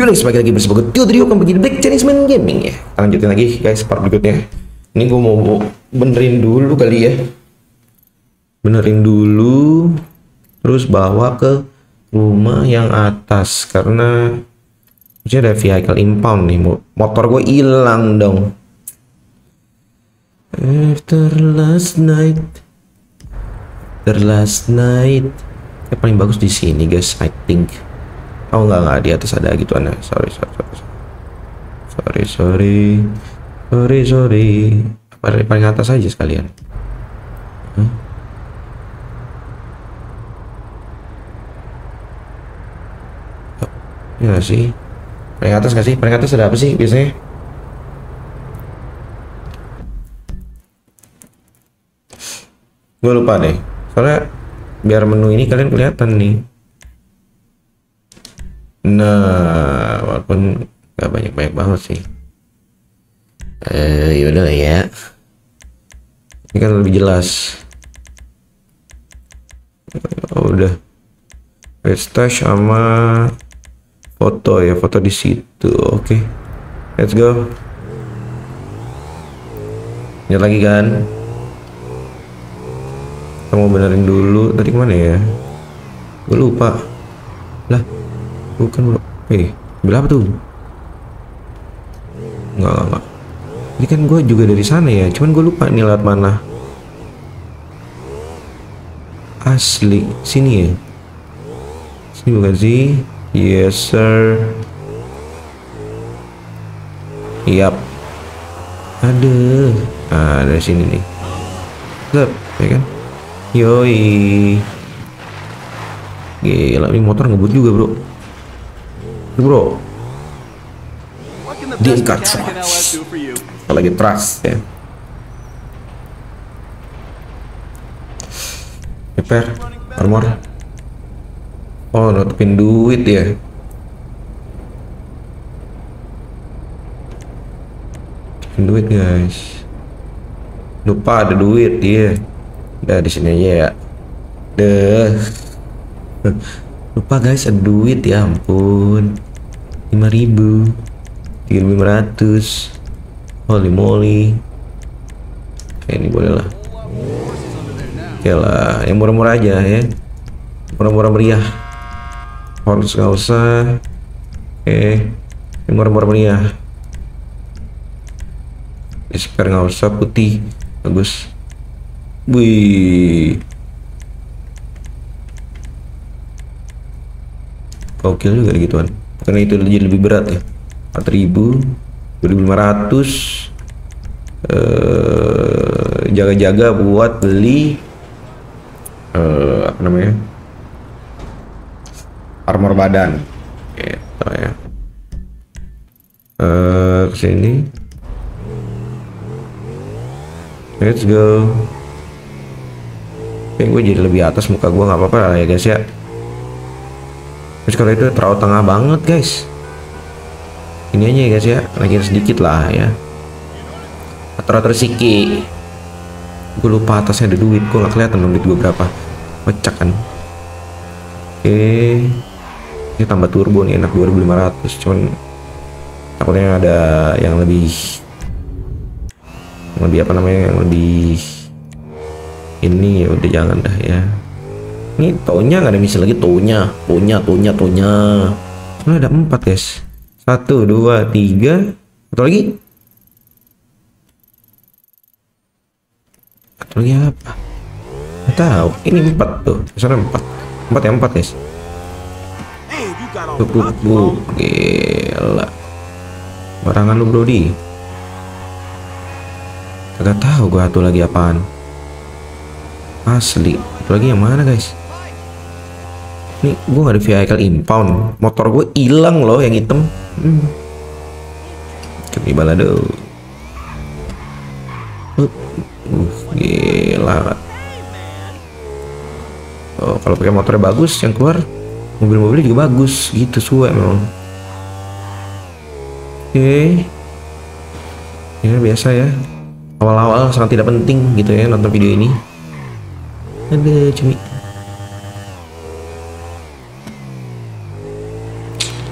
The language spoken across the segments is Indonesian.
Yuk sebagai lagi bersama gue Tio Trio pergi di Black Chinese Man Gaming ya. Kita lanjutin lagi guys part berikutnya. Ini gue mau benerin dulu kali ya. Benerin dulu Terus bawa ke rumah yang atas Karena Maksudnya ada vehicle impound nih Motor gue hilang dong. After last night After last night. Yang paling bagus di sini guys I think Oh enggak enggak di atas ada gitu aneh. Sorry sorry sorry. Sorry sorry. Sorry sorry. Paling, paling atas aja sekalian. Huh? Ya sih? Paling atas gak sih? Paling atas ada apa sih biasanya? Gue lupa deh. Soalnya biar menu ini kalian kelihatan nih. Nah, walaupun nggak banyak-banyak banget sih. Eh, yaudah ya. Ini kan lebih jelas. Oh, udah. Restash sama foto ya, foto di situ. Oke. Okay. Let's go. Ini lagi kan? Kita mau benerin dulu. Tadi ke mana ya? Gue lupa. Lah, bukan bro eh berapa tuh enggak, enggak. Ini kan gue juga dari sana ya. Cuman gue lupa nih lewat mana. Asli. Sini ya. Sini bukan sih? Yes, sir. Yap. Ada. Ah, dari sini nih. Zep, ya kan? Yoi. Gila, ini motor ngebut juga, bro bro. Diikat lagi trust ya. Repair armor. Oh nutupin duit ya. Nutupin duit guys. Lupa ada duit dia udah di sini aja ya. Deh lupa guys ada duit ya ampun 5000 3500 holy moly. Oke, ini boleh lah. Oke lah yang murah-murah aja ya. Murah-murah meriah. Harus nggak usah. Oke yang murah-murah meriah. Spare nggak usah putih. Bagus. Wih. Gokil juga gituan karena itu jadi lebih berat ya. 4000 2500 eh jaga-jaga buat beli eh apa namanya? Armor badan. Gitu ya. Eh sini let's go. Oke, gue jadi lebih atas muka gue nggak apa-apa lah ya guys ya terus kalau itu terlalu tengah banget guys. Ini aja ya guys ya. Lagi sedikit lah ya. Atau siki. Gue lupa atasnya ada duit. Gue nggak kelihatan duit gue berapa. Pecah kan? Oke. Ini tambah turbo nih enak 2500 cuman takutnya ada yang lebih yang lebih apa namanya yang lebih ini ya udah jangan dah ya ini tonya nggak ada misi lagi. Tonya tonya tonya tonya ini ada empat guys? Satu dua tiga. Atau lagi. Atau lagi apa? Nggak tahu. Ini empat tuh. Sana empat. Empat ya empat guys. Buk buk gila. Barangan lu brody. Gak tahu gua satu lagi apaan. Asli. Satu lagi yang mana guys ini gue gak ada vehicle impound. Motor gue hilang loh yang hitam. Hmm. kami balado uh, uh, gila. Oh kalau pakai motornya bagus yang keluar mobil-mobilnya juga bagus. Gitu suwe memang. Oke. Okay. ini biasa ya. Awal-awal sangat tidak penting gitu ya nonton video ini. Ada cumi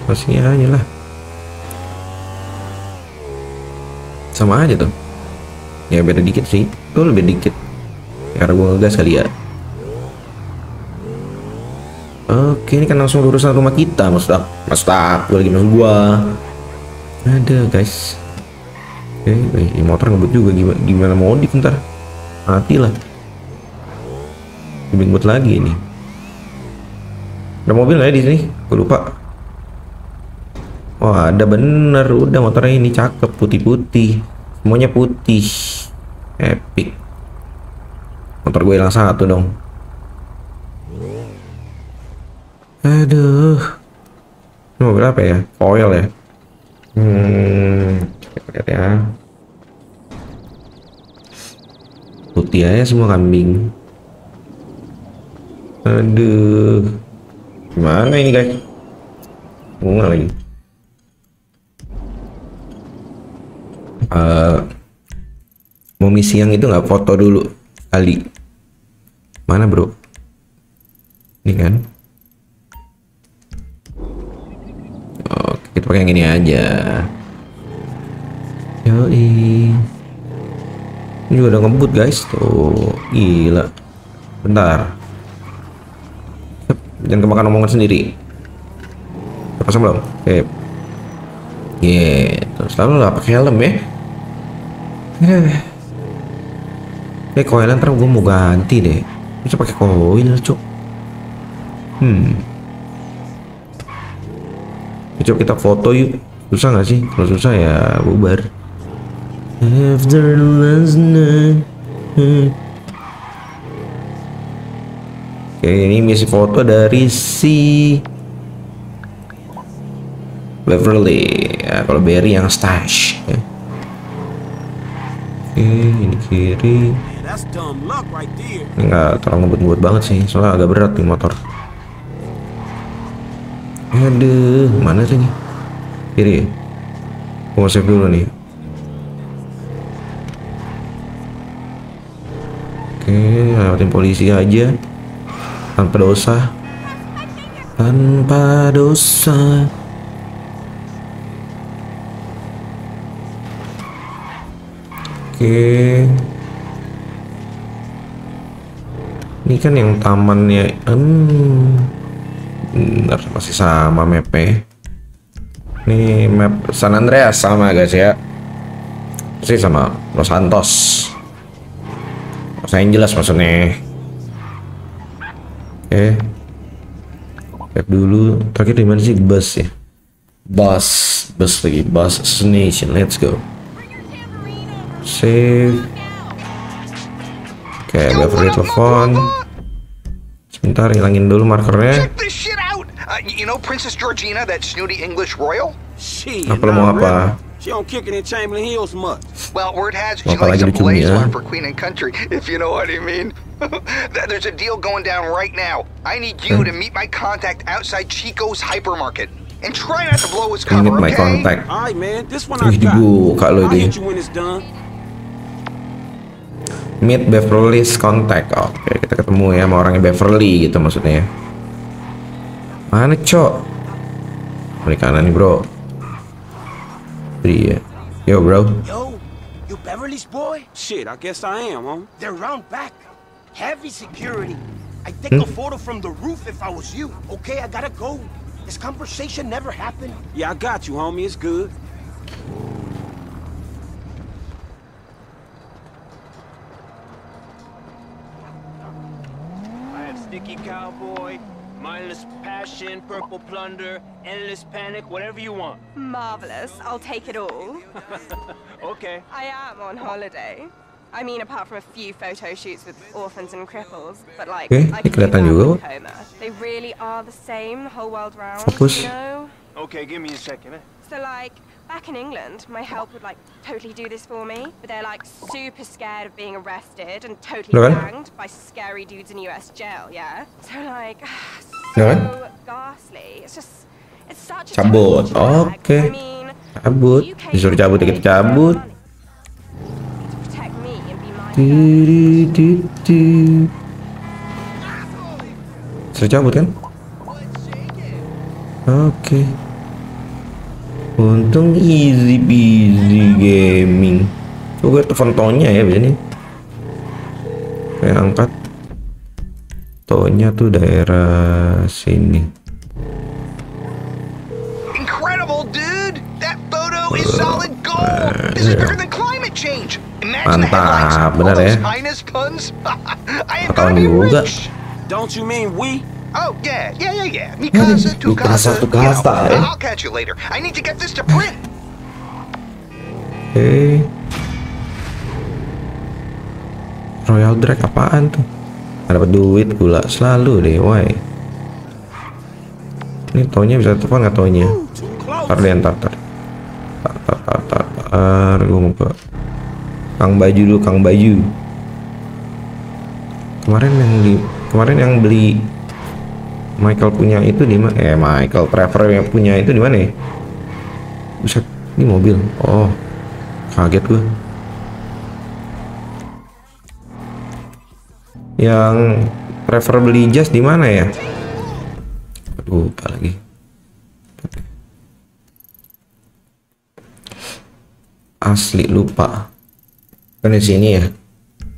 masih ya lah. Sama aja tuh. Ya beda dikit sih. Tuh lebih dikit. Karena gue ngegas kali ya. Oke ini kan langsung lurusan rumah kita maksud aku maksud aku lagi maksud gua. Ada guys. Oke eh, motor ngebut juga. Gimana, gimana mau di bentar? Mati lah. Ngebut lagi ini. Ada mobil ya di sini? Gue lupa. Wah ada bener. Udah motornya ini cakep putih-putih. Semuanya putih. Epic. Motor gue hilang satu dong. Aduh. Ini mobil apa ya? Foil ya? Hmm lihat ya. Putih aja semua kambing. Aduh. Gimana ini guys? Bunga lagi uh, misi yang itu nggak? Foto dulu kali mana bro? Ini kan? Oke kita pakai yang ini aja. Yoi. Ini juga udah ngebut guys. Tuh gila. Bentar. Jangan kemakan omongan sendiri. Pasang belum oke. Gitu selalu lah pakai helm ya Eh, koil ntar gue mau ganti deh. Bisa pakai koil, cuk. Hmm. Coba kita foto yuk. Susah nggak sih? Kalau susah ya bubar. After last night. Oke, ini misi foto dari si Beverly. Ya, kalau Barry yang stash. Ya. Oke, ini kiri. Ini nggak terlalu ngebut-ngebut banget sih, soalnya agak berat nih motor. Aduh, mana sih nih? Kiri. Mau save dulu nih. Oke, lewatin polisi aja. Tanpa dosa. Tanpa dosa. Oke. Ini kan yang tamannya. Hmm. Masih sama map Ini map San Andreas sama guys ya. Sih sama Los Santos. Los Angeles maksudnya. Oke. Lihat dulu. Terakhir di mana sih bus ya? Bus, bus lagi, bus assassination. Let's go save oke okay, Beverly telepon sebentar hilangin dulu markernya you know Princess Georgina, that snooty English royal? She apa lo mau apa? She don't kick it in Chamberlain Hills much. Well, word has she likes a blaze one for Queen and Country, if you know what I mean. There's a deal going down right now. I need you to meet my contact outside Chico's hypermarket. And try not to blow his cover, okay? my contact. All right, man. This one I got. Dibuka lo I'll hit you when it's done. Meet Beverly's contact. Oke, kita ketemu ya sama orangnya Beverly gitu maksudnya. Mana, Cok? Di kanan nih, Bro. Iya. Yo, bro. Yo, you Beverly's boy? Shit, I guess I am, huh? They're round back. Heavy security. I'd take hmm? a photo from the roof if I was you. Okay, I gotta go. This conversation never happened. Yeah, I got you, homie. It's good. Sticky Cowboy, Mindless Passion, Purple Plunder, Endless Panic, whatever you want. Marvelous. I'll take it all. okay. I am on holiday. I mean, apart from a few photo shoots with orphans and cripples, but like, okay, I kelihatan juga. Coma. They really are the same the whole world round, Fokus. you know? Okay, give me a second. Eh? So like, Back in England, my help would like totally do this for me, but they're like super scared of being arrested and totally okay. banged by scary dudes in US jail, yeah? So like, so okay. ghastly. It's just, it's such a cabut. Oke. Okay. I mean, cabut. Disuruh cabut kita cabut. Suruh cabut kan? Oke. Okay. Untung easy peasy gaming coba telepon Tonya ya biasanya kayak angkat Tonya tuh daerah sini Incredible, dude! That photo is solid gold! This is bigger than climate change! Imagine the headlines. Mantap, benar ya. Ketahuan be juga. Don't you mean we? Oh, yeah, yeah, yeah, yeah. Mikasa, Mikasa, Tukasa. Eh? I'll catch you later. I need to get this to print. Oke. Royal Drag apaan tuh? Nggak Dapat duit gula selalu deh, why? Ini taunya bisa telepon nggak taunya? Ntar deh, ntar, ntar. Ntar, ntar, ntar, ntar. Gue mau ke Kang Baju dulu, Kang Baju. Kemarin yang di kemarin yang beli Michael punya itu di mana? Eh, Michael Trevor yang punya itu di mana ya? Buset, ini mobil. Oh, kaget gue. Yang Trevor beli jas di mana ya? Aduh, lupa lagi. Asli lupa. Kan di sini ya?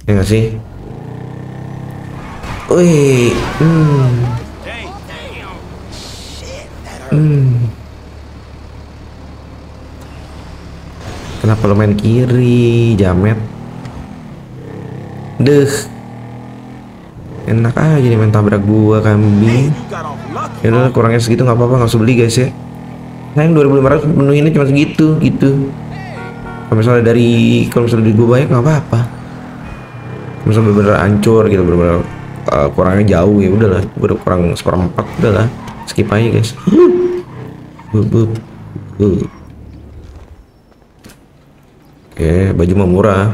Ya nggak sih? Wih, hmm. Hmm. Kenapa lo main kiri, Jamet? Deh. Enak aja nih main tabrak gua kambing. Ya udah kurangnya segitu nggak apa-apa nggak usah beli guys ya. Sayang 2500 penuhinnya cuma segitu gitu. Kalau misalnya dari kalau misalnya dari gua banyak nggak apa-apa. Misalnya bener-bener hancur gitu bener-bener uh, kurangnya jauh ya udahlah udah kurang seperempat udahlah skip aja guys. Bup, bup, bup. Oke, baju mah murah.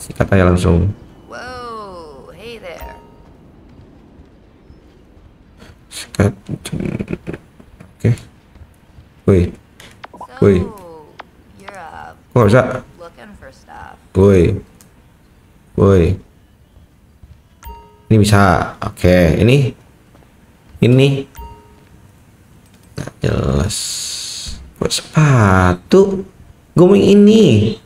Sikat aja langsung. Whoa, hey there. Sikat. Oke. Woi, uh, kok bisa? Woi. Woi. Ini bisa. Oke, ini. Ini. Nggak jelas. Buat sepatu. Gue mau ini.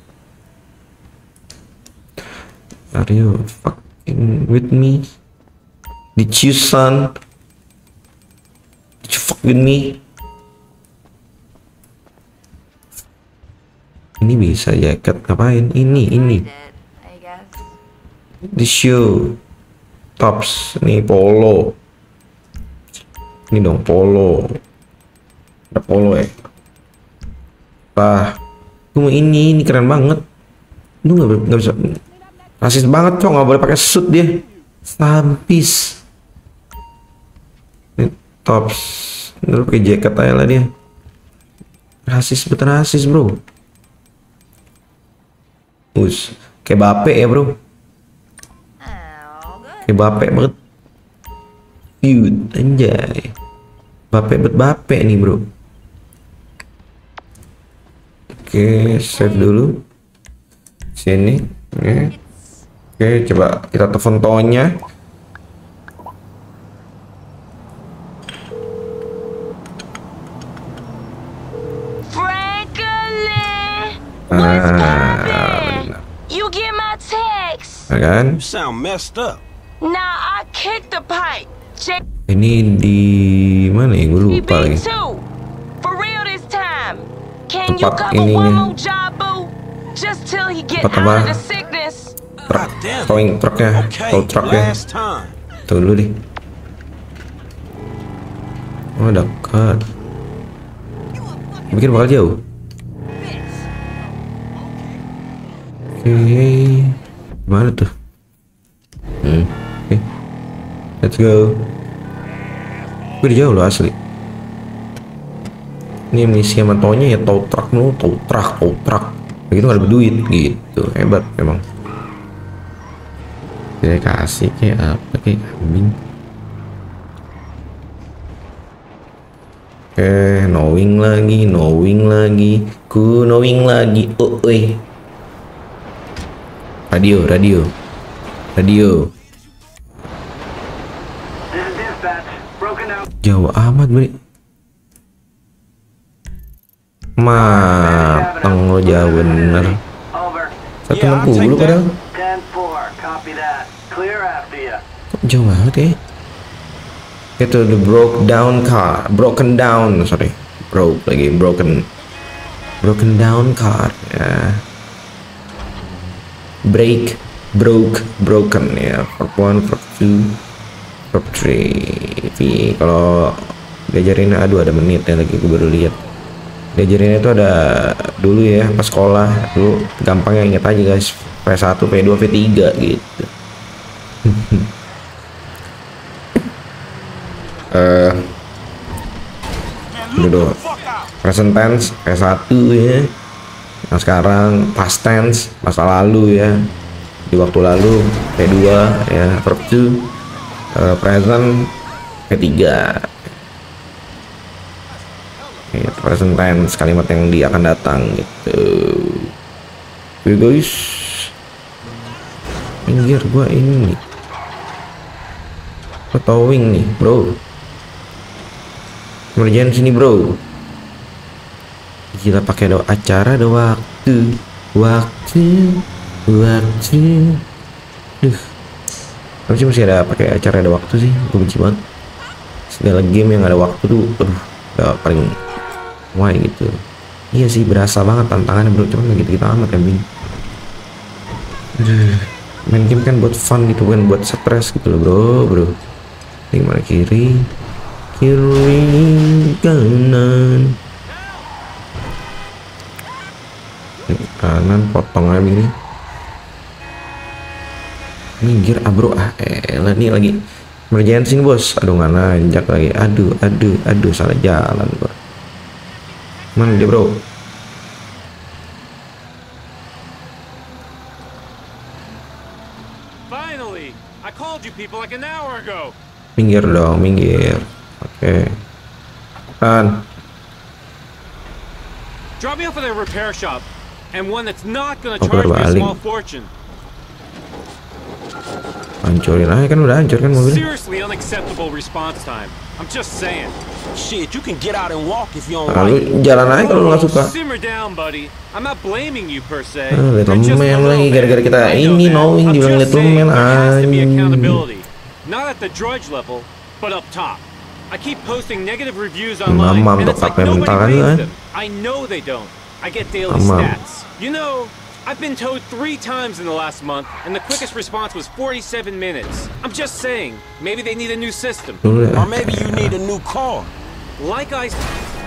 Are you fucking with me? Did you son? Did you fuck with me? Ini bisa jaket ngapain? Ini, ini. Di shoe tops nih polo ini dong polo ada polo ya lah gue mau ini ini keren banget lu nggak bisa rasis banget cok nggak boleh pakai suit dia stampis ini tops lu pakai jaket aja lah dia rasis betul rasis bro us kayak bape ya bro. Kayak bape banget. Cute, anjay. Bape bet bape nih bro. Oke, save dulu. Sini. Oke. Oke, coba kita telepon Tonya. Franklin! Ah, What's poppin'? benar. You get my text? Ya kan? You sound messed up. Nah, I kicked the pipe. Check Ini di mana ya? Gue lupa lagi. BB2. For real this time. Can you Tempat ininya. Tempat apa? Truk, towing truknya, Okay, tow truknya. Tuh dulu deh. Oh dekat. Bikin bakal jauh. Oke, mana tuh? Hmm, oke. Let's go. Gue jauh loh asli. Ini misi sama taunya ya tow truck mulu, tow truck, tow truck. Begitu nggak ada duit gitu, hebat memang. Dia kasih kayak apa kayak kambing. Oke, knowing lagi, knowing lagi, ku knowing lagi. Oh, oi. Radio, radio, radio. Jauh amat, Bre. Matang lo jauh bener. Satu enam puluh padahal. Kok jauh banget ya? Itu the broke down car broken down sorry. Broke lagi broken. Broken down car ya. Break broke broken ya. For one for two for three. Kalau diajarin aduh ada menit ya lagi gue baru lihat diajarin itu ada dulu ya pas sekolah. Dulu gampangnya inget aja guys. P1 P2 P3 gitu. Eh uh, dulu present tense P1 ya. Nah sekarang past tense masa lalu ya. Di waktu lalu P2 ya verb to uh, present P3 ya, present tense kalimat yang dia akan datang gitu. Oke guys. Pinggir gua ini gua towing nih bro. Emergency nih bro. Kita pakai ada acara ada waktu. Waktu waktu. Duh. Tapi sih masih ada pakai acara ada waktu sih. Gue benci banget. Segala game yang ada waktu tuh aduh udah paling why gitu? Iya sih berasa banget tantangannya bro. Cuman gitu kita amat ya bing main game kan buat fun gitu kan buat stres gitu loh bro bro. Ini mana kiri? Kiri kanan. Kanan potong aja begini minggir ah bro. Ah elah nih lagi. Emergency nih bos. Aduh nggak nanjak lagi. Aduh aduh aduh salah jalan gua mana dia bro Finally, I called you people like an hour ago. minggir dong minggir oke okay. kan Drop me off at a repair shop, and one that's not gonna Oh, charge me a small fortune. Hancurin aja kan udah hancur kan mobilnya Seriously unacceptable response time. I'm just saying. Shit, you can get out and walk if you don't like it. lu jalan aja kalau lu nggak suka Simmer down, buddy. I'm not blaming you per se. Ah, little lagi, gara-gara kita ini knowing dibilang to be anjing. accountability. Not at the drudge level, but up top. I keep posting negative reviews Mamam online, and dok, it's like apa yang nobody mental reads them. I know they don't. I get daily Mamam. stats. You know, I've been towed three times in the last month, and the quickest response was 47 minutes. I'm just saying, maybe they need a new system. Oh, or maybe you need a new car. Like I,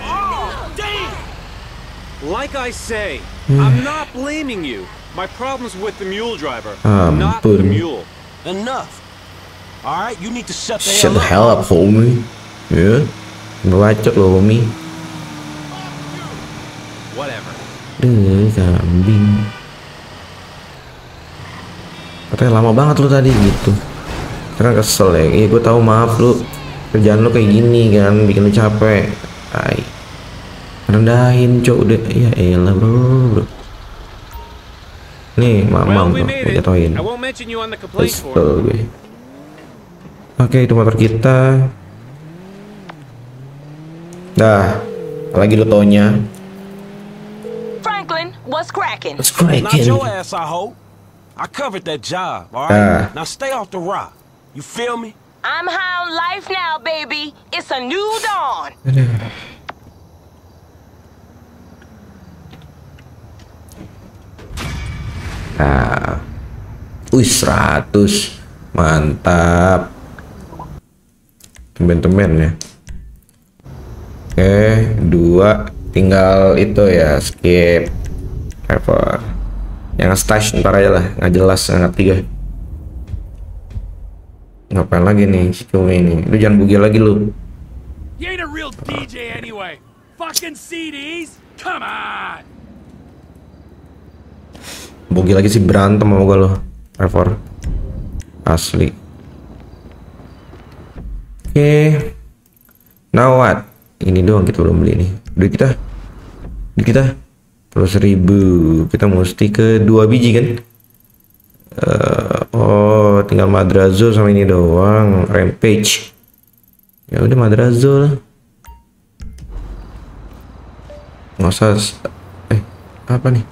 Oh, damn! like I say. I'm not blaming you. My problem's with the mule driver, um, not the mule. Enough. All right, you need to shut the shut hell the up. hell up homie ya ngebacot loh homie Whatever. Deh, kambing. Katanya lama banget lu tadi gitu. Karena kesel ya. Iya gue tahu maaf lu. Kerjaan lu kayak gini kan, bikin lu capek. Ay. Rendahin cok udah. Ya elah bro, bro. Nih, Well, mamam we tuh, made gue Kesel form. gue. Oke, itu motor kita. Dah, lagi lu taunya. Franklin, what's cracking? Not cracking. your ass, I hope. I covered that job, all right? Now stay off the rock. You feel me? I'm high on life now, baby. It's a new dawn. Nah, wih 100 mantap. Temen-temen ya. Oke, dua tinggal itu ya skip apa yang stash ntar aja lah nggak jelas nggak tiga ngapain lagi nih si cumi ini? Lu jangan bugil lagi lu. You ain't a real DJ anyway. Fucking CDs? Come on! bugil lagi sih berantem sama gue lo Trevor. Asli. Oke. Now what? Ini doang kita belum beli nih. Duit kita. Duit kita terus ribu. Kita mesti ke dua biji kan? Eh, oh tinggal madrazo sama ini doang. Rampage. Ya udah madrazo lah. Usah eh apa nih?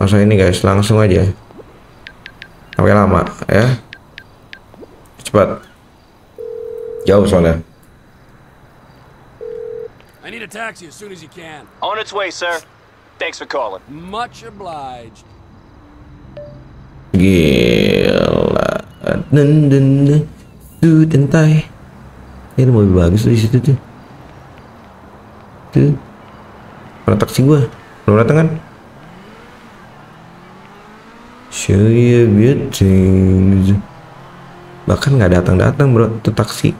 Langsung ini guys. Langsung aja. Sampai lama ya. Cepat. Jauh soalnya I need a taxi as soon as you can. On its way, sir. Thanks for calling. Much obliged. gila dan dan tuh tentai ini mobil bagus di situ tuh tuh mana taksi gua belum datang kan show you beauty bahkan nggak datang datang bro tuh taksi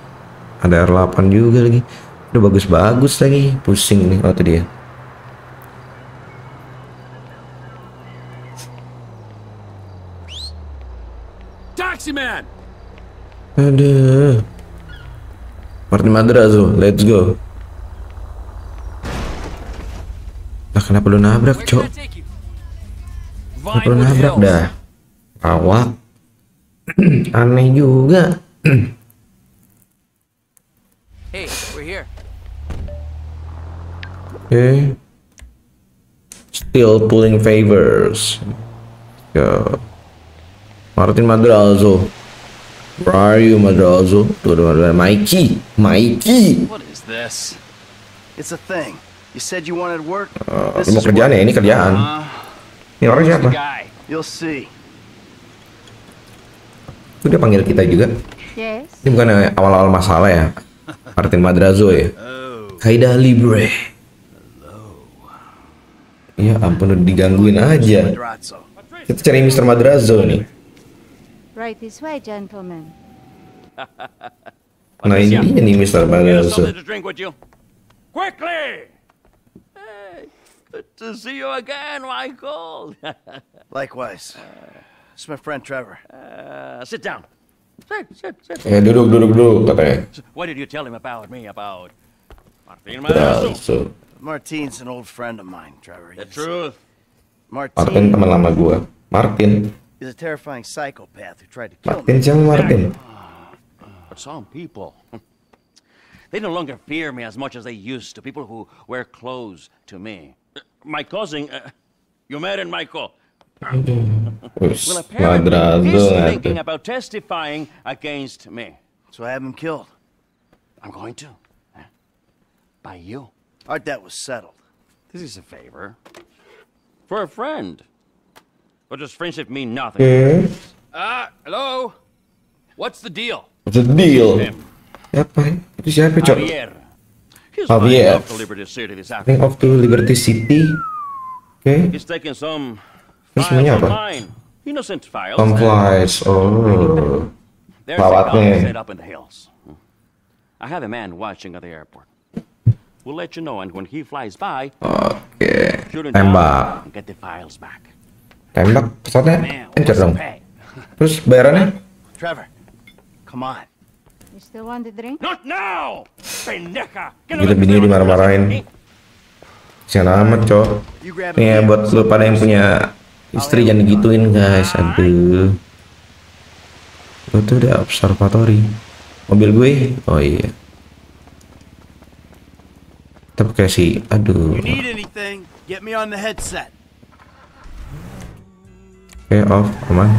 ada R8 juga lagi udah bagus-bagus lagi pusing nih tadi ya Taxi man! Aduh. Martin Madrazo, let's go. Lah kenapa lu nabrak, cok? Kenapa lu nabrak dah? Awak. Aneh juga. Hey, Oke. Still pulling favors. Yo. Martin Madrazo. Where are you, Madrazo? Tuh, tuh, tuh, Mikey. Mikey. What is this? It's a thing. You said you wanted work? Uh, This lu mau kerjaan ya? Ini kerjaan. Ini orang siapa? You'll see. Itu dia panggil kita juga. Yes. Ini bukan awal-awal masalah ya. Martin Madrazo ya. Kaida Libre. Ya ampun udah digangguin aja. Kita cari Mr. Madrazo nih. Right this way, gentlemen. Nah ini dia nih Mr. Madrazo. Quickly! Hey, good to see you again, Michael. Likewise. It's my friend Trevor. uh, sit down. Sit, sit, sit. Eh duduk duduk duduk katanya. What did you tell him about me, about Martin Madrazo? Madrazo. Martin's an old friend of mine, Trevor. The truth. Martin Martin teman lama gua. Martin. is a terrifying psychopath who tried to kill Martin me. siapa Martin? But some people, they no longer fear me as much as they used to. People who wear clothes to me. Uh, My cousin, uh, you met him, Michael. Us, Well, apparently, he's thinking about testifying against me. So I have him killed. I'm going to. By you. Our debt was settled. This is a favor. For a friend. But does friendship mean nothing? Oke. Uh, hello? What's the deal? What's the deal? Him. Siapa? Itu siapa cok? Javier. He's Javier. flying off to Liberty City this Ring afternoon. off to Liberty City. Oke. He's taking some Terus files semuanya of apa? mine. Innocent files. Tom Flies. Oh. There's a Pelawatnya. guy set up in the hills. I have a man watching at the airport. We'll let you know, and when he flies by, Oke. him Tembak. get the files back. Tembak pesawatnya what's dong. Terus bayarannya? Trevor, come on. You still want the drink? Not now! Pendeja! Get Gila bininya dimarah-marahin. Sian amat cok. Nih ya buat lu pada yang punya istri jangan digituin guys. Aduh. Lu tuh udah observatory. Mobil gue? Oh iya. Pakai si, aduh. Oke off, aman.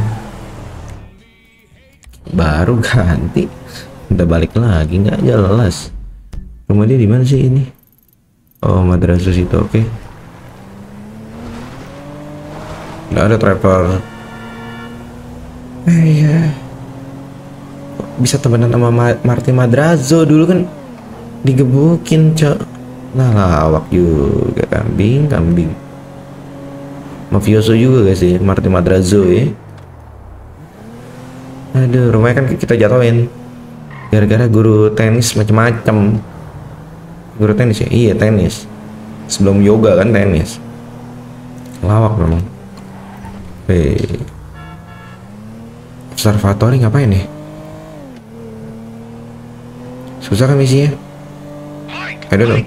Baru ganti. Udah balik lagi nggak jelas. Rumah dia di mana sih ini? Oh, madrasah situ, oke. Nggak ada Trevor. Eh iya. Kok Bisa temenan sama Ma- Martin Madrazo dulu kan digebukin, cok. Nah, lawak juga kambing, kambing. Mafioso juga gak sih Martin Madrazo ya Aduh rumahnya kan kita jatuhin Gara-gara guru tenis macem-macem Guru tenis ya? Iya tenis Sebelum yoga kan tenis Lawak memang Hei Observatory ngapain nih? Susah kan misinya? I don't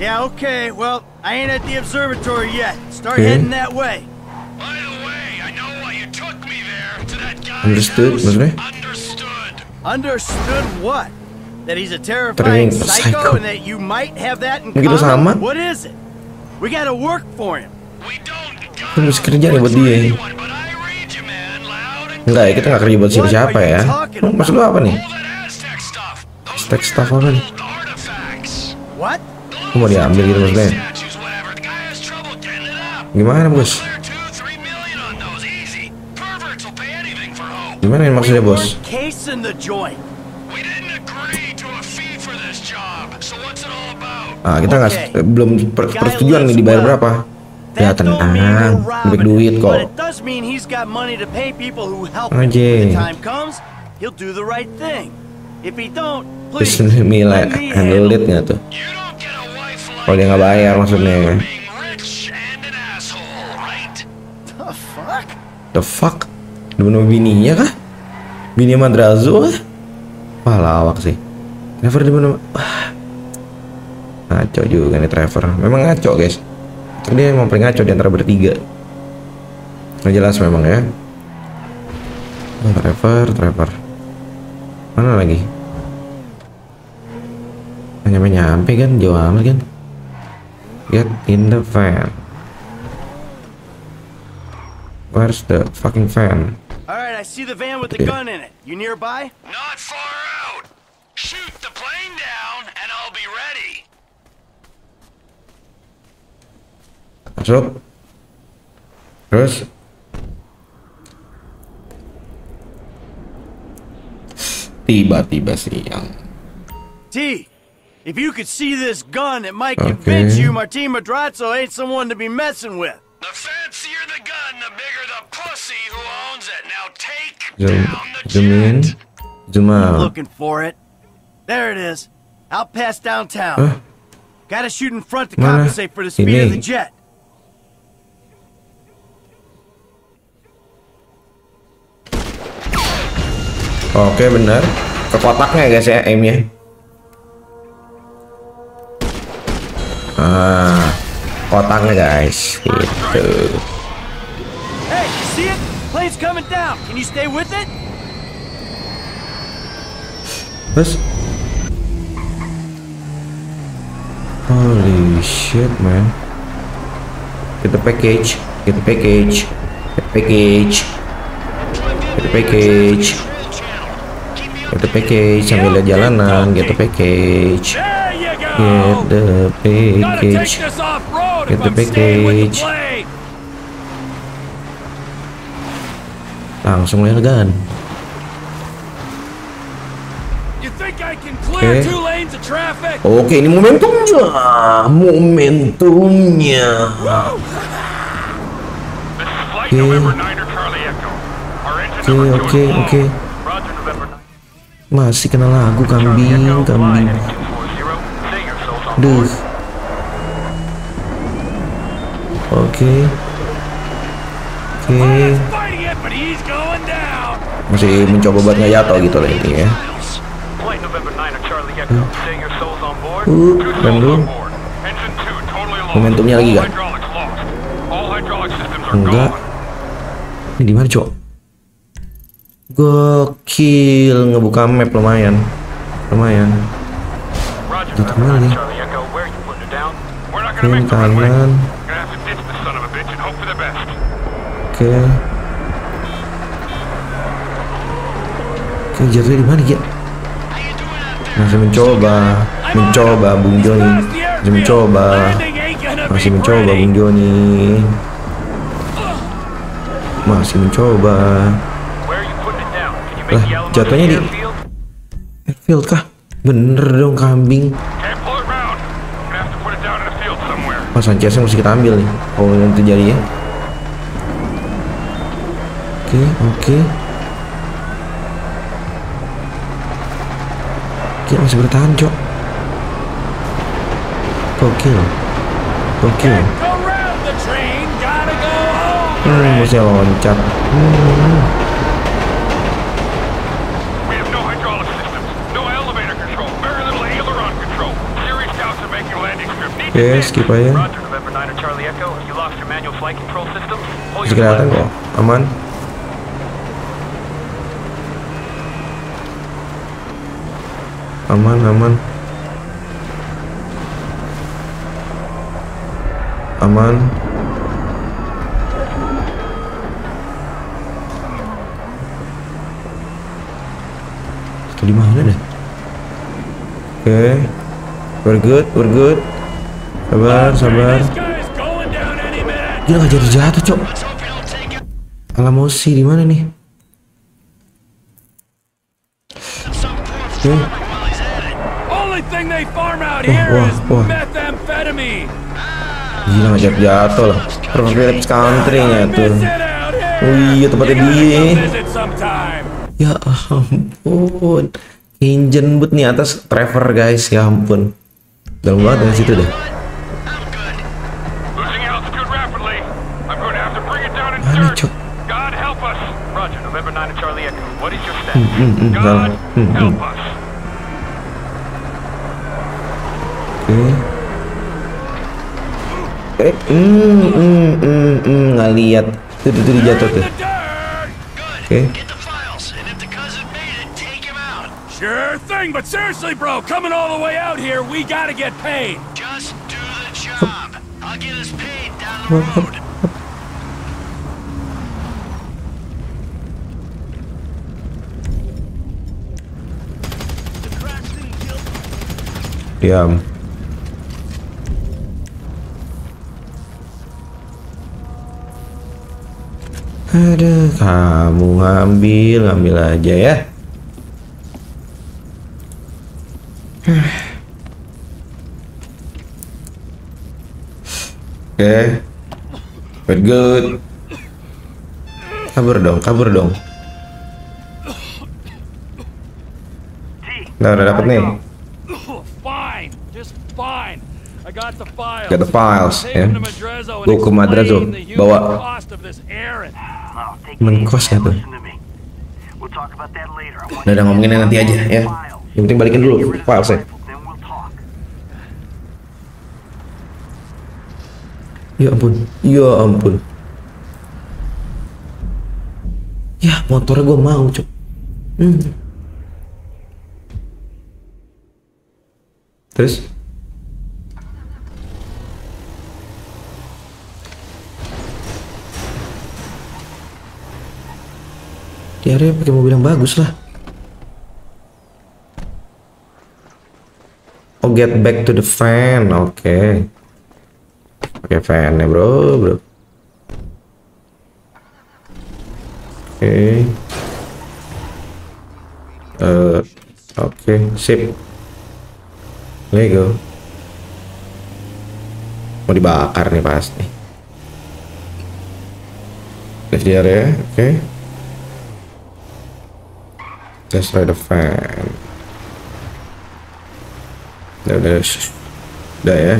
Yeah, okay, well, I ain't at the observatory yet. Start Okay. heading that way. By the way, I know why you took me there to that guy. Understood maksudnya? Understood what? That he's a terrifying psycho, psycho and that you might have that in common? sama. What is it? We gotta work for him. Kita mesti kerja nih buat dia. Enggak ya, kita nggak kerja buat siapa-siapa ya. Oh, maksud lu apa nih? Stack stuff apa nih? What? Lu mau diambil gitu maksudnya? Gimana bos? Gimana yang maksudnya bos? Ah kita nggak okay. belum per persetujuan nih dibayar berapa? Ya tenang, lebih duit kok. Aja. Mila handle it nggak tuh? Kalau dia nggak bayar maksudnya. The fuck? Dibunuh bininya kah? Bini Madrazo kah? Wah lawak sih. Trevor dibunuh. Wah. Ngaco juga nih Trevor. Memang ngaco guys. Dia emang paling ngaco di antara bertiga. Nggak jelas memang ya. Oh, Trevor, Trevor. Mana lagi? Nyampe nyampe kan, jauh amat kan? Get in the van. Where's the fucking van? Alright, I see the van with the gun in it. You nearby? Not far out. Shoot the plane down and I'll be ready. Masuk. Terus. Tiba-tiba siang. T, if you could see this gun, it might convince okay. you Martin Madrazo ain't someone to be messing with. The fancier the gun, the bigger the pussy who owns it. Now take zoom, down the zoom in, zoom out. Keep looking for it. There it is. Out past downtown. Huh? Gotta shoot in front to compensate for the speed Ini. of the jet. Oke benar. Ke kotaknya guys ya aimnya. Ah kotaknya guys. Gitu. Hey see it? Plane's coming down. Can you stay with it? Terus? Holy shit man. Get the package get the package get the package. Get the package. Get the package sambil lihat jalanan get the package get the package Get the package. Langsung gun. Oke. Okay. Oke, ini momentumnya. Momentumnya. Oke, oke, oke. Masih kena lagu kambing, kambing. Oke. Oke. Masih mencoba buat jatuh gitu lah ini ya. Uh, dan Momentumnya lagi gak? Enggak. Ini di mana, Cok? Gokil ngebuka map lumayan. Lumayan. Jatuh mana nih? Kiri kanan. Oke. Oke, jatuhnya di mana, ya? Masih mencoba, mencoba Bung Joni. Masih mencoba. Masih mencoba Bung Joni. Masih mencoba. Lah, jatuhnya di airfield kah? Bener dong kambing. Mas Sanchez mesti kita ambil nih kalau yang terjadi ya oke oke. Oke masih bertahan cok. Gokil. Gokil. Hmm mesti loncat. Hmm. Oke, okay, skip aja. Masih kelihatan kok, aman. aman aman. Aman. Itu di mana dah oke. Okay. we're good we're good sabar sabar. gila gak jadi jatuh cok. Alamosi di mana nih? Oke okay. Wah, wah. methamphetamine. Gila ngajak jatuh lah. Perfect country-nya tuh. Oh iya tempatnya dia. Ya ampun. Engine boot nih atas Trevor guys. Ya ampun. Dalam banget dari situ deh Mana cok Hmm, hmm, hmm, salah. Hmm, hmm. Oke okay. Eh, hmm, hmm, hmm, hmm, nggak lihat. Tuh, tuh, tuh, dia jatuh tuh. Oke. Okay. Sure thing, but seriously, bro, coming all the way out here, we gotta get paid. Just do the job. I'll get us paid down the road. Diam. Aduh, kamu ngambil, ngambil aja ya. Oke, okay. good. Kabur dong, kabur dong. Nah, udah dapet nih. Fine, just fine. I got the files. Files, ya. Gue ke Madrazo, bawa menkos ya tuh. Udah, udah ngomonginnya nanti aja ya. Yang penting balikin dulu filesnya. Ya ampun, ya ampun. Ya motornya gue mau cok. Hmm. Terus? Dia area pakai mobil yang bagus lah. Oh get back to the fan, oke. Okay. Pakai fan ya bro, bro. Oke. Okay. Uh, oke, okay. sip. Lego. Mau dibakar nih pasti. Lift the area, oke. Okay. Let's try the fan. Udah, udah, udah ya.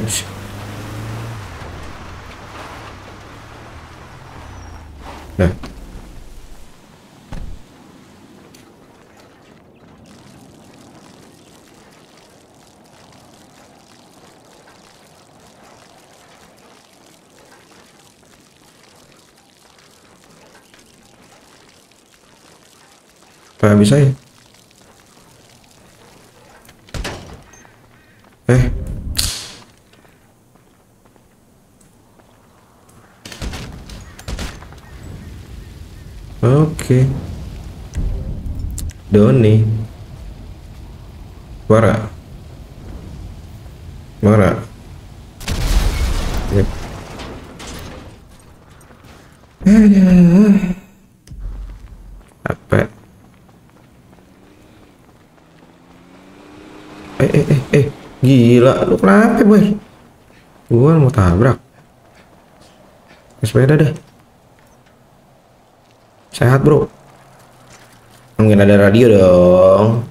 Nah. Apa bisa ya? Eh. Oke. Okay. Doni. Suara. Suara. Yep. Aduh. Apa? Eh, eh, eh, eh. Gila, lu kenapa, boy? Gua mau tabrak. Sepeda deh. Sehat, bro. Mungkin ada radio dong.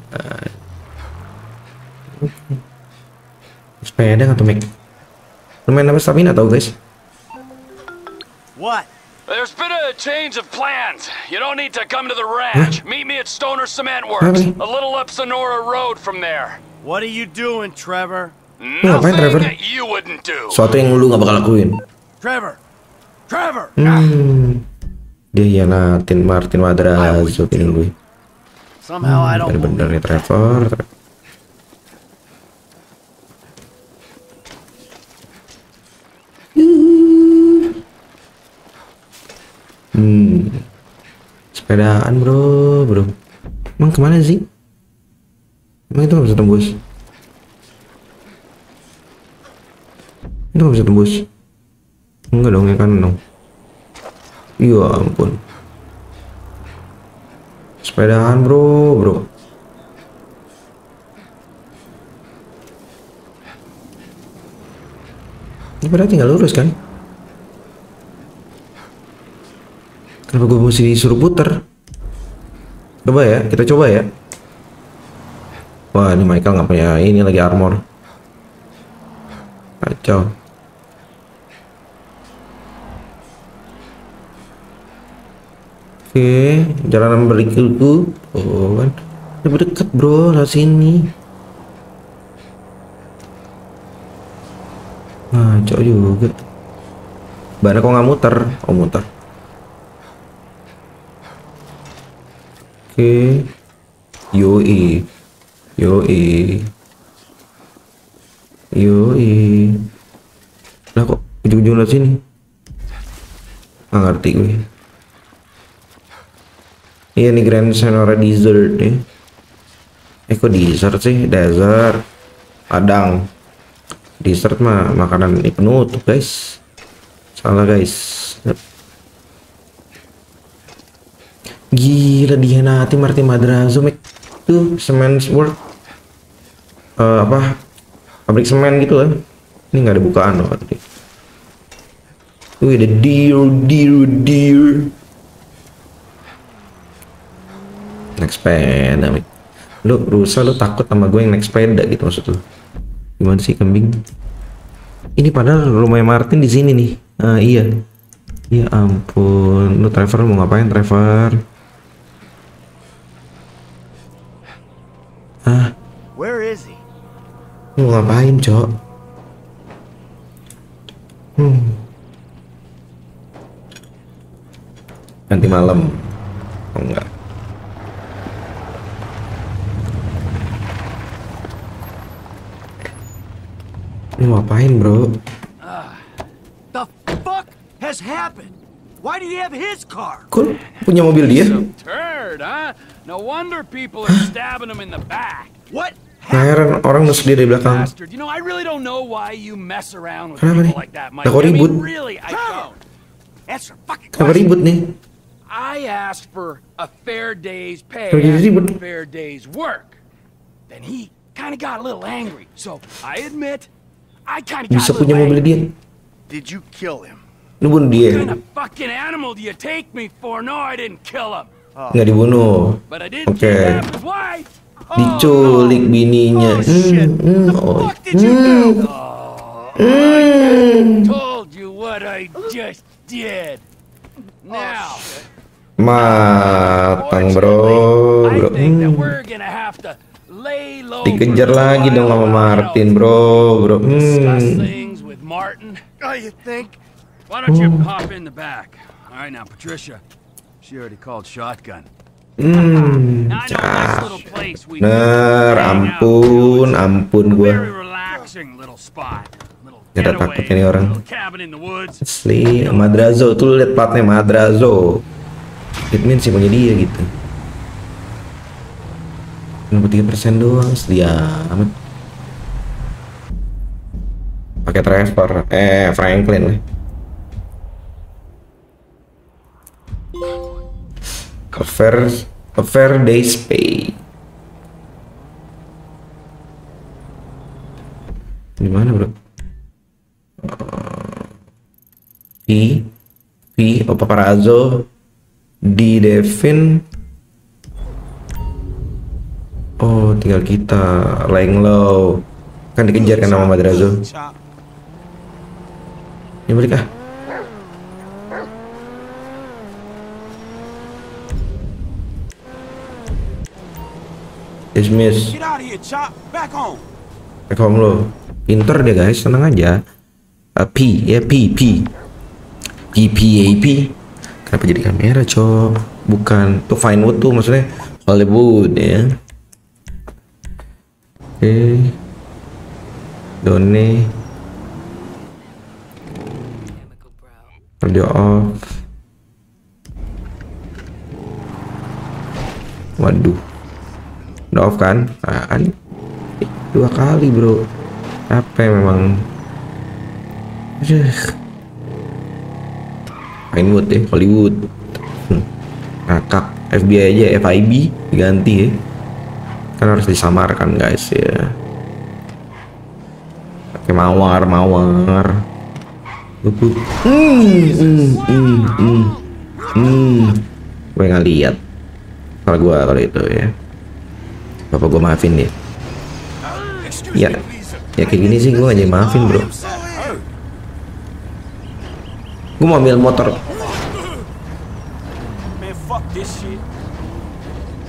Sepeda atau mic? Lumayan apa stamina tau, guys? What? There's been a change of plans. You don't need to come to the ranch. Huh? Meet me at Stoner Cement Works, a little up Sonora Road from there. What are you doing, Trevor? Nah, ngapain Trevor? Suatu yang lu nggak bakal lakuin. Trevor. Trevor. Hmm. Dia hianatin Martin Madrazo ini gue. Somehow I don't. Bener nih Trevor. Hmm. Sepedaan bro, bro. Emang ke mana sih? Emang itu nggak bisa tembus? Itu nggak bisa tembus? Enggak dong ya kan dong. Iya ampun. Sepedaan bro bro. Ini padahal tinggal lurus kan? Kenapa gue mesti disuruh puter? Coba ya kita coba ya wah ini Michael nggak punya ini lagi armor. Kacau. Oke jalanan berikutku oh kan. Lebih dekat bro lah sini. Nah cok juga. Bana kok nggak muter? Oh muter. Oke. Yoi yoi. Yoi. Lah kok ujung-ujung dari sini? Nggak ngerti gue. Iya nih Grand Senora Desert nih. Eh kok desert sih? Desert. Padang. Dessert mah makanan ini penutup guys. Salah guys. Gila dihianati Martin Madrazo tuh semen world uh, apa pabrik semen gitu kan. Ini nggak ada bukaan loh tadi Wih ada deer deer deer naik sepeda Mik. lu rusak lu takut sama gue yang naik sepeda gitu maksud lu? Gimana sih kambing? Ini padahal rumah Martin di sini nih. Ah iya. Ya ampun lu Trevor mau ngapain Trevor ah. Where is mau ngapain cok hmm. nanti malam oh enggak Lu ngapain bro? The fuck has happened? Why did he have his car? Kok punya mobil dia? Turd, huh? No wonder people are stabbing him in the back. What? Nah, heran orang nusuk dia dari belakang. Kenapa nih? Lah kok I ribut? Kenapa ribut nih? I asked for a fair day's pay and ribut? a fair day's work. Then he kind of got a little angry. So I admit, I kind of got Bisa a punya little mobil angry. dia. Did you kill him? Lu bunuh What dia. kind of fucking animal do you take me for? No, I didn't kill him. Nggak dibunuh. But I didn't Oke. kidnap his wife. Oh, Diculik bininya. Oh, shit. Hmm, hmm, oh. Hmm. told you what I just did. Now, Matang bro, bro. Hmm. Dikejar lagi dong sama Martin bro, bro. Hmm. things with Martin. Oh, you think? Why don't you hop in the back? All right, now, Patricia. She already called shotgun. Hmm. We Bener, ampun, ampun. Little Gak ada takutnya nih orang. Asli, Madrazo tuh lu liat platnya Madrazo. It means sih punya dia gitu. 63% doang, setia amat. Pakai Trevor, eh Franklin lah. A fair, a fair day's pay. Di mana bro? P, P, oh Paparazzo, D Devin. Oh, tinggal kita, Lang Low. Kan dikejar kan sama Madrazo. Ya balik ah. Dismiss. Back home. Lo. Pinter dia guys, tenang aja. Uh, P ya P P P P A P. Kenapa jadi kamera cok? Bukan tuh Vinewood tuh maksudnya Hollywood ya. Oke. Done. Radio off. waduh udah off kan? Kan dua kali bro. Apa memang? Hollywood ya Hollywood. Hmm. ngakak. FBI aja FIB diganti ya. Kan harus disamarkan guys ya. Pakai mawar mawar. Hmm hmm hmm hmm, hmm. gue nggak lihat. Kalau gue kalau itu ya bapak gue maafin deh ya ya kayak gini sih gue jadi maafin bro. Gue mau ambil motor.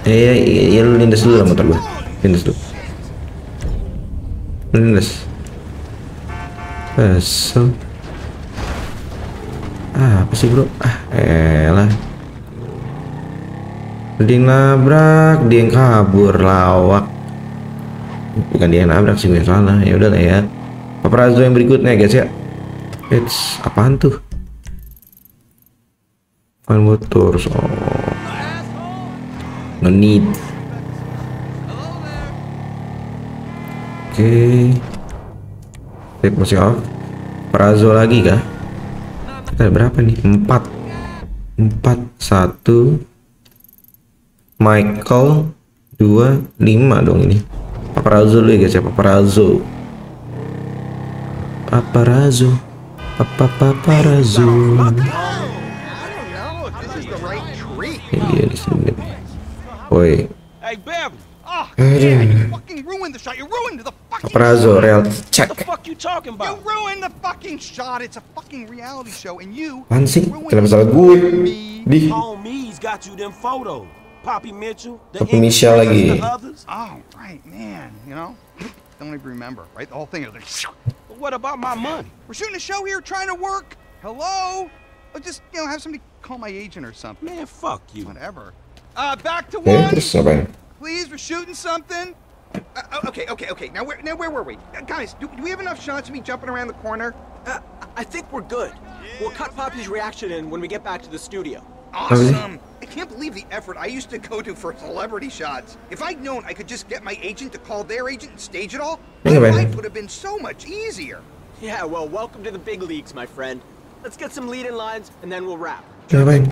Eh ya, ya, ya lu lindas dulu lah motor gue lindas dulu. Lindas. Kesel. Ah, apa sih bro? Ah elah dia nabrak dia yang kabur lawak. Bukan dia nabrak sih gue salah. Ya udah lah ya. Paparazzo yang berikutnya guys ya. It's apaan tuh? Fan motor so. No need oke. Okay. Tip masih off. Prazo lagi kah? Kita berapa nih? Empat. Empat satu Michael dua lima dong ini paparazzo dulu ya guys ya paparazzo paparazzo papa paparazzo ini dia di sini woi Paparazzo real check. What the fuck you talking about? You ruined the fucking shot. It's a fucking reality show and you. Apaan sih? Kenapa salah gue? Di. Homies got you them photos. Poppy Mitchell, the Poppy Mitchell lagi. Oh, right, man. You know, don't even remember, right? The whole thing is like. But what about my money? We're shooting a show here, trying to work. Hello? I'll just, you know, have somebody call my agent or something. Man, fuck you. Whatever. Uh, back to okay, one. Terus ngapain? Please, we're shooting something. Uh, okay, okay, okay. Now where, now where were we, uh, guys? Do, do, we have enough shots of me jumping around the corner? Uh, I think we're good. We'll cut Poppy's reaction in when we get back to the studio. Awesome! I can't believe the effort I used to go to for celebrity shots. If I'd known I could just get my agent to call their agent and stage it all, my life would have been so much easier. Yeah, well, welcome to the big leagues, my friend. Let's get some lead-in lines, and then we'll wrap.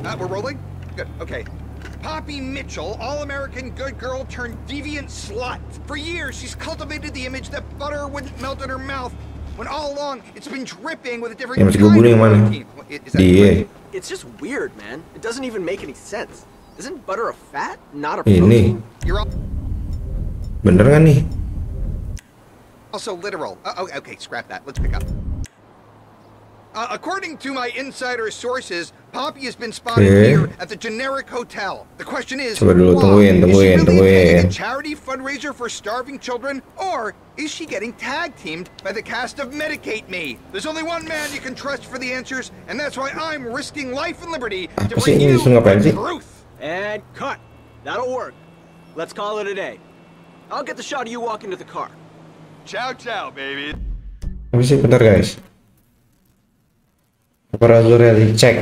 Uh, we're rolling? Good, okay. Poppy Mitchell, all-American good girl turned deviant slut. For years, she's cultivated the image that butter wouldn't melt in her mouth, when all along, it's been dripping with a different kind of protein. Is that yeah. It's just weird, man. It doesn't even make any sense. Isn't butter a fat, not a protein? Ini. You're all... Bener kan nih? Also literal. Uh, okay, scrap that. Let's pick up. Uh, according to my insider sources, Poppy has been spotted okay. here at the generic hotel. The question is, Coba dulu tungguin, tungguin, is she really a charity fundraiser for starving children, or is she getting tag teamed by the cast of Medicate Me? There's only one man you can trust for the answers, and that's why I'm risking life and liberty to bring you the truth. And cut. That'll work. Let's call it a day. I'll get the shot of you walking to the car. Ciao, ciao, baby. Apa sih bentar guys? Paparazzo reality check.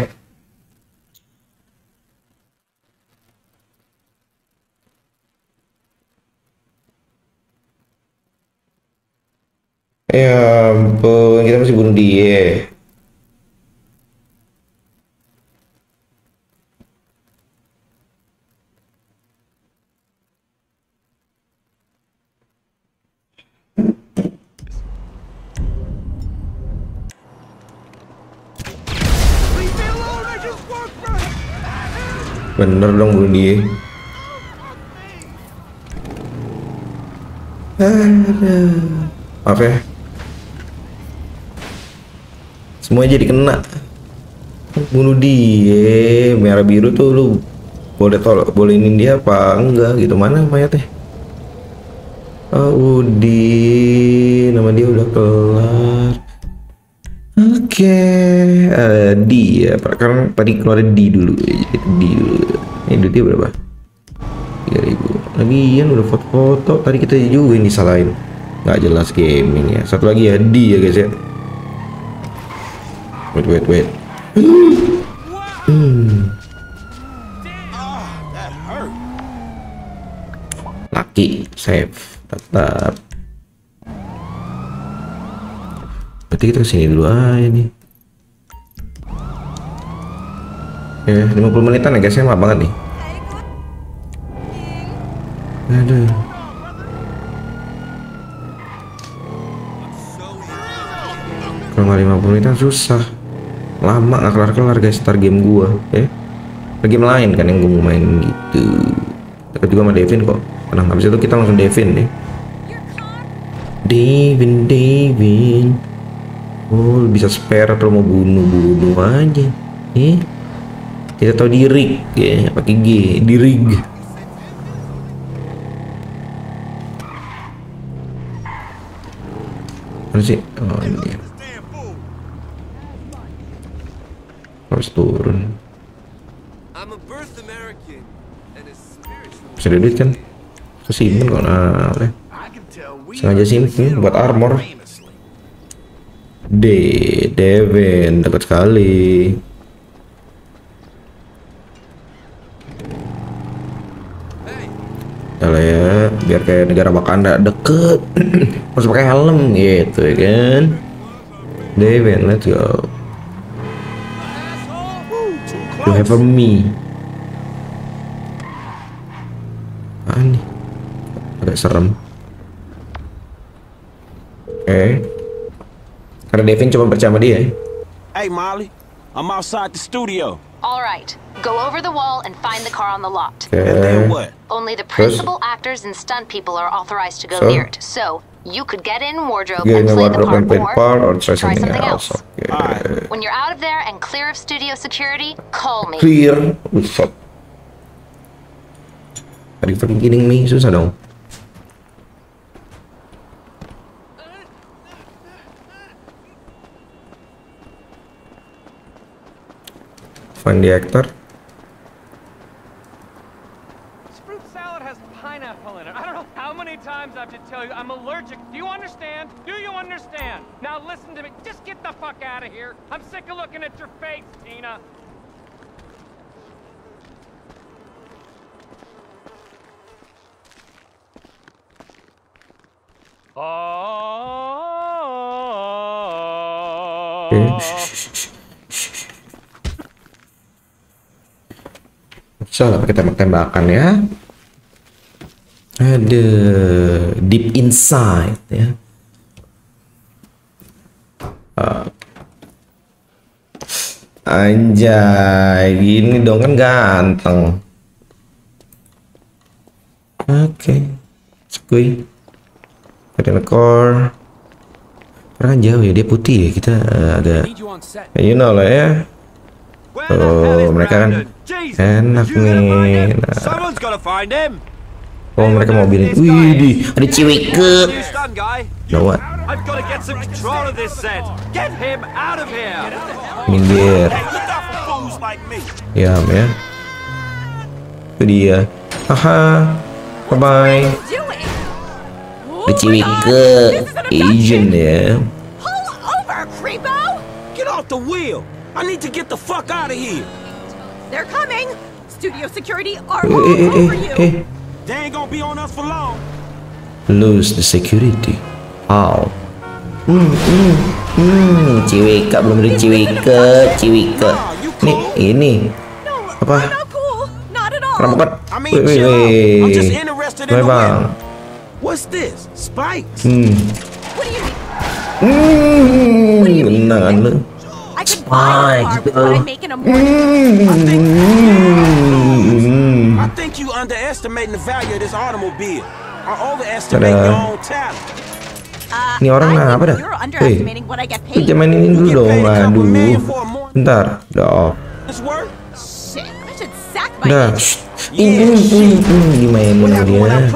Ya ampun, kita masih bunuh dia. Bener dong bunuh dia. Maaf ya. Semuanya jadi kena. Bunuh dia, merah biru tuh lu boleh tolak bolehin dia apa enggak gitu mana mayatnya? Oh, Udi, nama dia udah kelar. Oke, okay. uh, D ya. Karena tadi keluar D dulu, D dulu. Ini duitnya berapa? 3000 Lagian udah foto-foto. Tadi kita juga ini disalahin. Nggak jelas gaming ya. Satu lagi ya D ya guys ya. Wait, wait, wait. hmm. kaki save tetap berarti kita ke sini dulu. Aja nih ya 50 menitan ya guys ya? Maaf banget nih. Aduh. Kalau nggak 50 menitan susah. Lama nggak kelar-kelar guys start game gua. Ya game lain kan yang gue mau main gitu. Dekat juga sama Devin kok. Tenang habis itu kita langsung Devin deh Devin Devin oh bisa spare atau mau bunuh-bunuh aja. Eh kita tahu di rig ya pakai G di rig. Mana sih? Oh ini harus turun. Bisa duit kan? Kesimpan kok nah sengaja simpen buat armor D Devin dekat sekali. Yalah ya biar kayak negara Wakanda deket. Harus pakai helm gitu ya kan? Devin let's go. You have a me. Nih? Agak serem. Okay. Karena Devin cuma percaya sama dia Hey Molly, I'm outside the studio. All right, go over the wall and find the car on the lot. Okay. And then what? Only the principal actors and stunt people are authorized to go so? near it. So you could get in wardrobe get and play wardrobe the part, and play part or try, try something, something else. else. Okay. Right. When you're out of there and clear of studio security, call me. Clear? What's up? Are you freaking kidding me? Susah dong. Find the actor. Fruit salad has pineapple in it. I don't know how many times I have to tell you I'm allergic. Do you understand? Do you understand? Now listen to me. Just get the fuck out of here. I'm sick of looking at your face, Tina. Oh. Okay. lah pakai tembak-tembakan ya. Ada deep inside ya. Uh. anjay gini dong kan ganteng. Oke okay. skui ada core karena kan jauh ya dia putih ya kita uh, agak you know lah ya Oh, mereka kan enak nih. Nah. Oh, mereka mau bilang, wih, di, ada cewek ke. No what? Minggir. Ya, ya. Itu dia. Haha. Bye bye. Ada cewek ke Asian ya. Get off the wheel. I need to get the fuck out of here. They're coming. Studio security are eh, all eh, eh, over you. eh. They ain't gonna be on us for long. Lose the security. How? Hmm, hmm, hmm. Ciwika belum ada ciwika, ciwika. Nih, ini apa? Rambukan. Wih, wih, wih. Wih, bang. What's this? Spikes? Hmm. Hmm, kena kan lu. Hmm. I think you underestimating the value of this automobile. Or overestimating your own talent. Ini orang apa dah? Hei, kita mainin dulu dong. Aduh, bentar. Udah off. Udah, ini ini ini dimainin dia.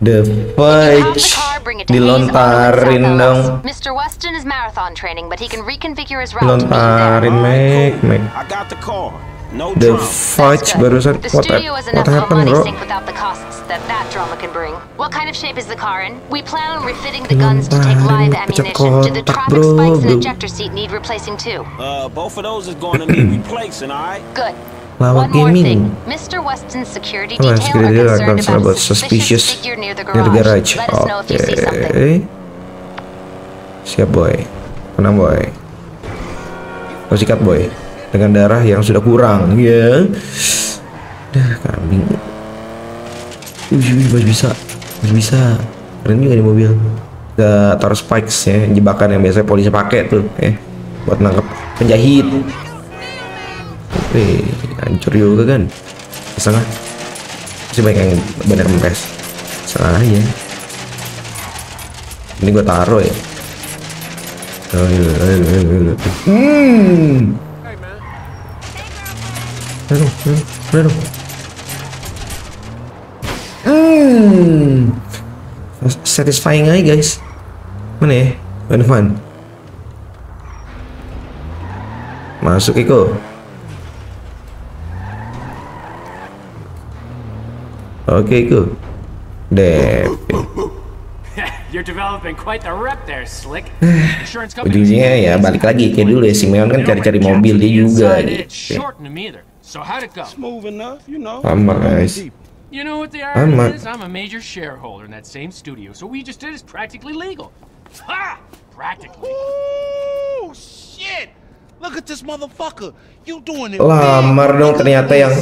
The fudge dilontarin dong. Mr. Weston is marathon training, but he can reconfigure his route to meet Lontarin, make, make. I got the car. the fights barusan The what, studio is what of happened money bro without the costs that that drama can bring. What kind of shape is the car in? We plan on refitting the guns to take live ammunition. Do the traffic spikes and ejector seat need replacing too? Uh, both of those is going to need replacing, alright? Good. Lawak gaming. Weston's security detail akan concerned about suspicious near the garage. Oke. Siap boy. Tenang boy. Kau sikat boy. Dengan darah yang sudah kurang, ya. Dah kambing. Wih, wih, masih bisa, masih bisa. Keren juga nih mobil. Kita taruh spikes ya, jebakan yang biasanya polisi pakai tuh, eh, buat nangkep penjahit. Wih, hancur juga kan. Setengah. Masih banyak yang banyak kempes. Salah ya. Ini gua taruh ya. Hmm. Aduh. Hmm. Satisfying aja guys. Mana ya? Masuk Iko. Oke Iko. Dep. You're developing quite the rep there, Slick. Ujungnya ya balik lagi kayak dulu ya si Meon kan cari-cari mobil dia juga gitu. So how'd it go? Smooth enough, you know. Sama guys. You know what the I'm irony is? I'm a major shareholder in that same studio, so we just did is practically legal. Ha! Practically. Oh shit! Look at this motherfucker. You doing it? Lamar dong ternyata yang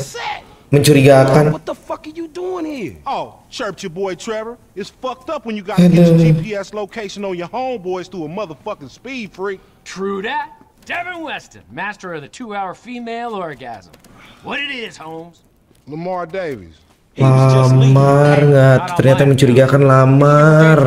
mencurigakan. What the fuck are you doing here? Oh, chirped your boy Trevor. It's fucked up when you Aduh. your GPS location on your homeboys through a motherfucking speed freak. True that. Devin Weston, master of the two-hour female orgasm. What it is, Holmes? Lamar Davies. Lamar nggak ternyata mencurigakan lamar.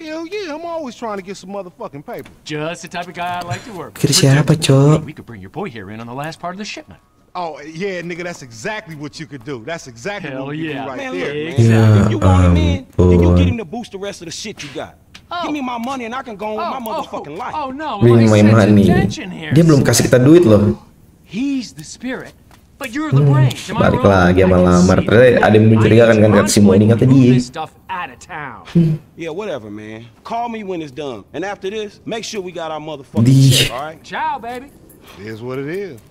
Hell yeah, I'm always trying to get some motherfucking paper. Just the type of guy I like to work with. Kira siapa, Cok? We could bring your boy here in on the last part of the shipment. Oh yeah, nigga, that's exactly what you could do. That's exactly Hell what you yeah. do right Man, there. look, man. Ya If you want him um, in, then you get him to boost the rest of the shit you got. Give oh. me my money and I can go on with oh, my oh, motherfucking life. Oh no, Bring well, my I sense money. intention here. Dia belum kasih kita duit loh. He's the spirit, but you're the hmm. brain. Hmm, brains. Am I balik wrong? lagi sama I can lamar. see eh, it. Ternyata ada yang mencurigakan kan kata si Moni kata Move dia. this stuff out of town. Hmm. Yeah, whatever, man. Call me when it's done. And after this, make sure we got our motherfucking Di- check, all right? Ciao, baby. It is what it is.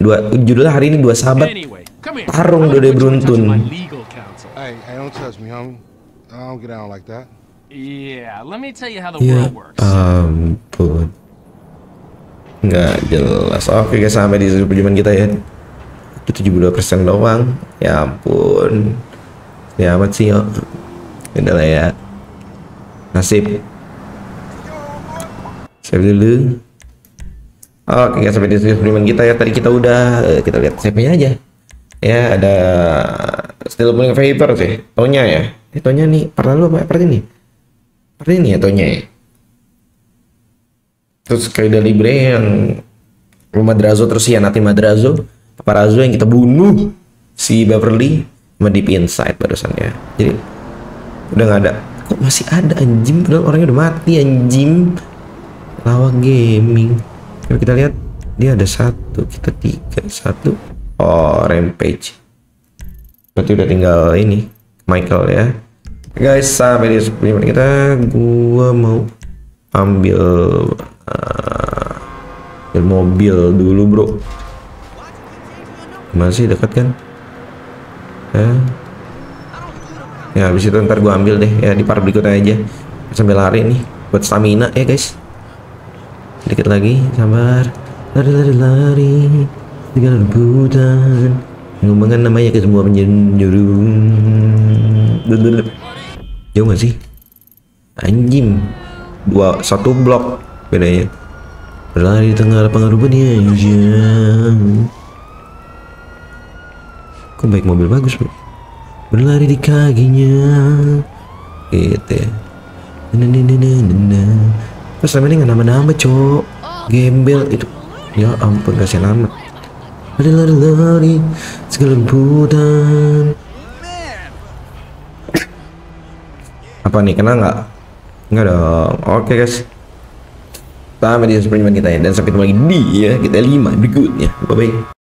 Dua judulnya hari ini dua sahabat tarung dode beruntun. my legal counsel. Hey, hey, don't touch me, homie. I don't get down like that. Yeah, let me tell you how the Ya world works. ampun. Nggak jelas. Oke guys sampai di sini perjumpaan kita ya. Itu 72% doang. Ya ampun. Ya amat sih yo. Udah lah ya. Nasib. Save dulu. Oke guys sampai di perjumpaan kita ya. Tadi kita udah eh, kita lihat save-nya aja. Ya ada Still Pulling Vapor sih. Tonya ya. Eh Tonya nih. Part lalu apa? Part ini? Part ini ya Tonya ya. Terus udah libre yang Madrazo terus hianatin Madrazo Paparazzo yang kita bunuh si Beverly sama Deep Inside barusan ya jadi udah nggak ada kok masih ada anjing padahal orangnya udah mati anjing lawak gaming Coba kita lihat. Dia ada satu kita tiga satu. Oh rampage. Berarti udah tinggal ini Michael ya. Guys sampai di sebelum kita gua mau ambil uh, mobil dulu bro. Masih dekat kan? Ya ya habis itu ntar gua ambil deh ya di part berikutnya aja. Sambil lari nih buat stamina ya guys dikit lagi sabar. Lari lari lari segala rebutan ngomongkan namanya ke semua penjuru. Jauh gak sih? Anjing. Dua satu blok bedanya. Berlari di tengah lapangan rumput ya kok baik mobil bagus bro? Berlari di kakinya. Gitu ya terus namanya nggak nama-nama cok gembel itu. Ya ampun kasihan amat lari lari lari segala rebutan apa nih kena nggak? Nggak dong. Oke guys. Sama di perjumpaan kita ya. Dan sampai ketemu lagi di ya kita lima berikutnya. Bye bye.